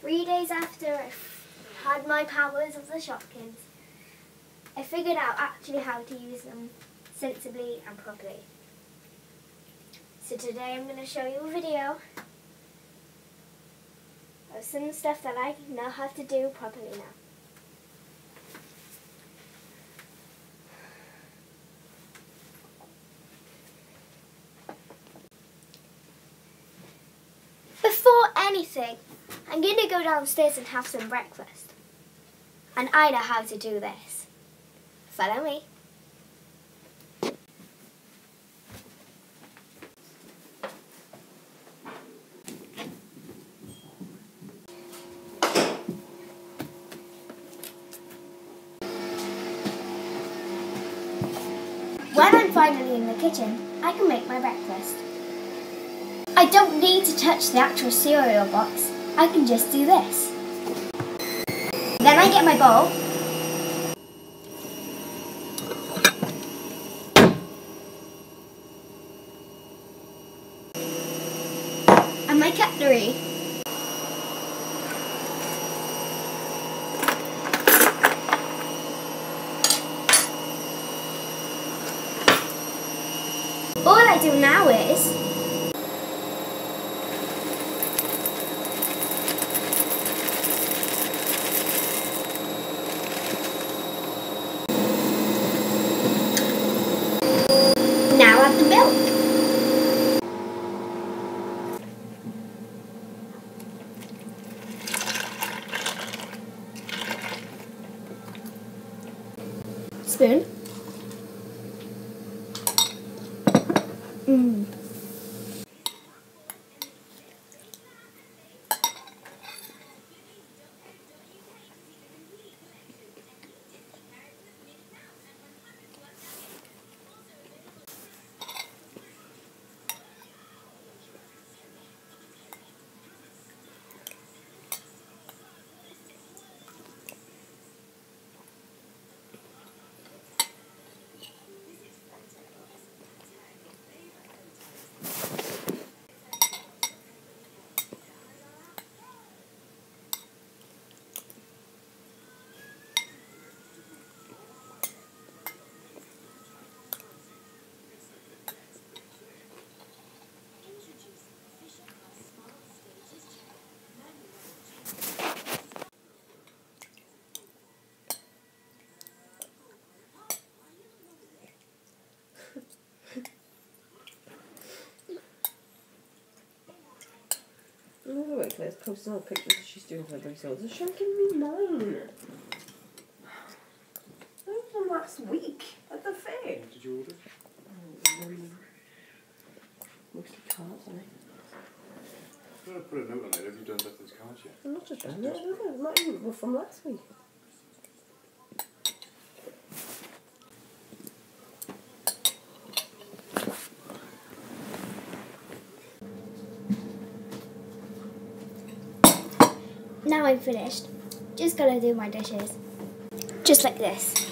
Three days after I had my powers of the Shopkins, I figured out actually how to use them sensibly and properly. So today I'm going to show you a video of some stuff that I know how to do properly now. Before anything, I'm going to go downstairs and have some breakfast. And I know how to do this. Follow me. When I'm finally in the kitchen, I can make my breakfast. I don't need to touch the actual cereal box. I can just do this. Then I get my bowl. And my cutlery. All I do now is Now add the milk. Spoon. Another way Claire's posting all the pictures that she's doing for her themselves. She giving me mine? That was from last week at the fair. Did you order? Um, mostly cards, I think. I'm going to put a note on it. Have you done Bethan's cards yet? I'm not just done it, might even from last week. Now I'm finished. Just gotta do my dishes. Just like this.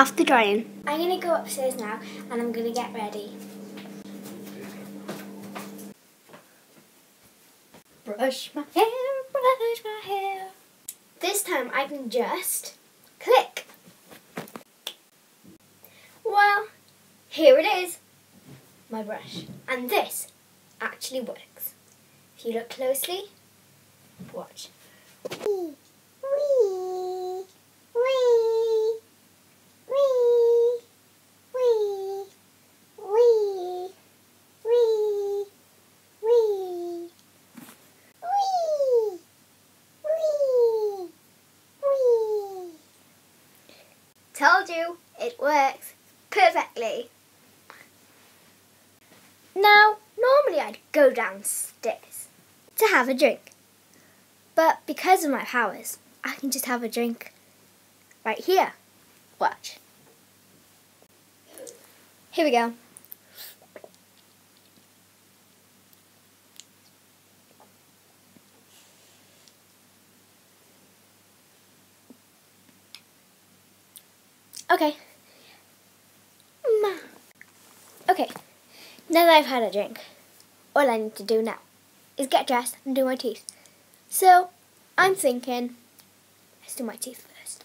After drying, I'm gonna go upstairs now and I'm gonna get ready. Brush my hair, brush my hair. This time I can just click. Well, here it is, my brush. And this actually works. If you look closely, watch. Wee, I told you, it works perfectly. Now, normally I'd go downstairs to have a drink. But because of my powers, I can just have a drink right here. Watch. Here we go. Okay. Okay. Now that I've had a drink, all I need to do now is get dressed and do my teeth. So, I'm thinking, let's do my teeth first.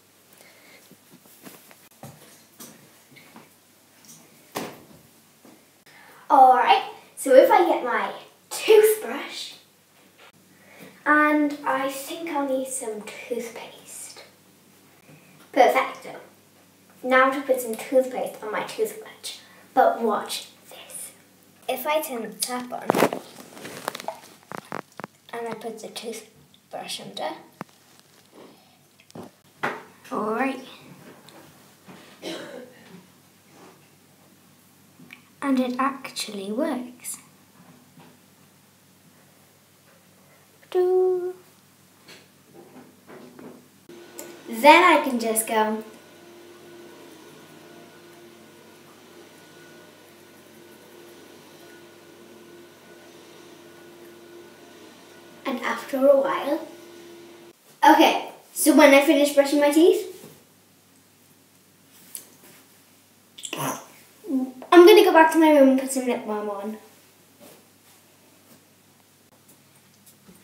Alright, so if I get my toothbrush, and I think I'll need some toothpaste. Now to put some toothpaste on my toothbrush. But watch this. If I turn the tap on, and I put the toothbrush under, alright. And it actually works. Then I can just go. And after a while. Okay, so when I finish brushing my teeth, I'm gonna go back to my room and put some lip balm on.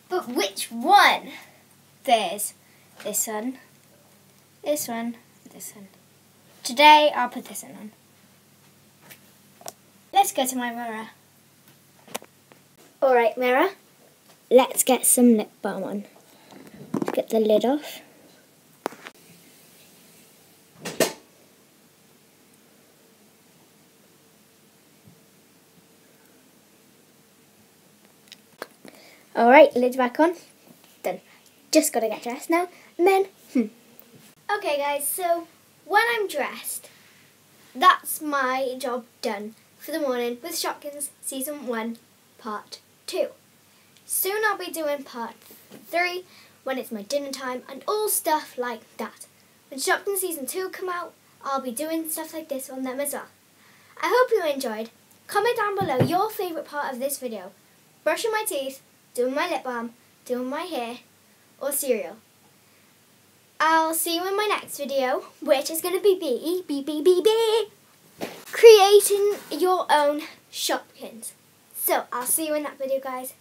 But which one? There's this one, this one, this one. Today I'll put this one on. Let's go to my mirror. Alright, mirror. Let's get some lip balm on. Let's get the lid off. Alright, lid's back on. Done. Just gotta get dressed now. And then, hmm. Okay, guys, so when I'm dressed, that's my job done for the morning with Shopkins Season 1, Part 2. Soon I'll be doing Part 3 when it's my dinner time and all stuff like that. When Shopkins Season 2 come out, I'll be doing stuff like this on them as well. I hope you enjoyed. Comment down below your favourite part of this video. Brushing my teeth, doing my lip balm, doing my hair, or cereal. I'll see you in my next video, which is going to be B, B, B, B, B, creating your own Shopkins. So, I'll see you in that video, guys.